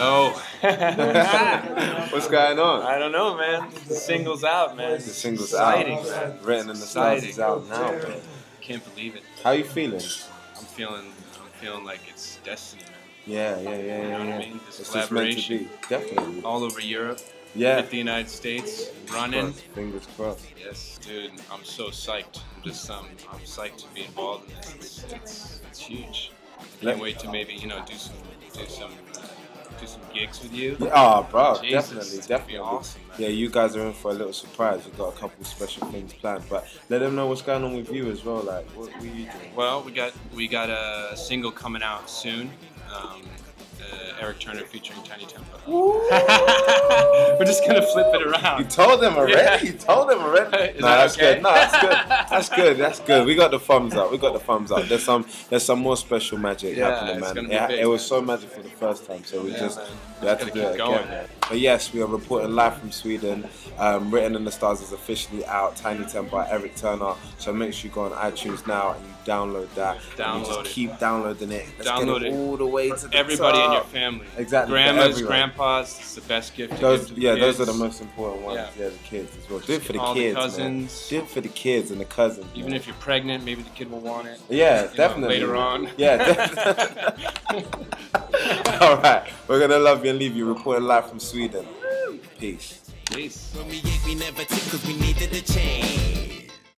Oh. What's going on? I don't know, man. The single's out, man. The single's Exciting, out. man. Written in the stars Exciting. is out now, man. Can't believe it. How you feeling? I'm feeling, I'm feeling like it's destiny, man. Yeah, yeah, yeah, You yeah. know what. I mean? This It's just meant to be. Definitely. all over Europe, Yeah. hit the United States, running. Crossed, Fingers crossed. Yes, dude. I'm so psyched. I'm just, um, I'm psyched to be involved in this. It's, it's, it's huge. I can't wait to maybe, you know, do some, do some, do some gigs with you. Oh, bro, Jesus, definitely, definitely. awesome. Yeah, you guys are in for a little surprise. We've got a couple special things planned, but let them know what's going on with you as well. Like, what were you doing? Well, we got we got a single coming out soon. Um, uh, Eric Turner featuring Tinie Tempah. We're just gonna flip it around. You told them already. Yeah. You told them already. No, that that's okay? good. No, that's good. That's good. That's good. We got the thumbs up. We got the thumbs up. There's some. There's some more special magic Yeah, happening, man. It, big, it was man. so magical the first time, so we Yeah, just man. we had to do it going, again. man. But yes, we are reporting live from Sweden. Um, Written in the Stars is officially out. Tinie Tempah by Eric Turner. So make sure you go on iTunes now and you download that. and you Download just it. keep downloading it. Let's Download it all the way to the everybody in your family. Exactly, Grandmas, grandpas. It's the best gift. To give to the yeah, those are the most important ones. Yeah. Yeah, the kids as well. Do it for the All the kids, cousins. man. Do it for the kids and the cousins. Even man. if you're pregnant, maybe the kid will want it. Yeah, you know, definitely. later on. Yeah. All right, we're gonna love you and leave you. Reporting live from Sweden. Peace. Peace.